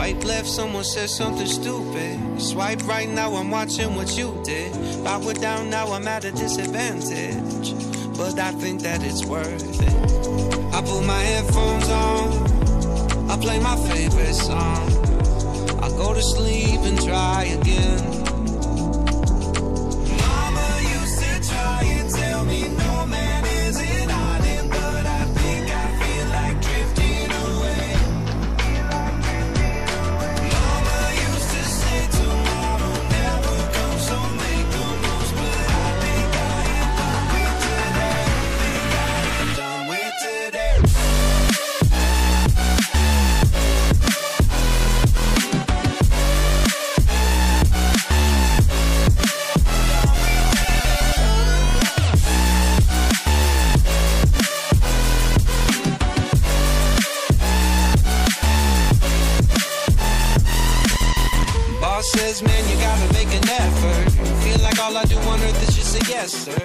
Swipe left, someone said something stupid. Swipe right now, I'm watching what you did. Power down now, I'm at a disadvantage. But I think that it's worth it. I put my headphones on, I play my favorite song. I go to sleep and try again. Boss says, man, you gotta make an effort. Feel like all I do on earth is just say yes, sir.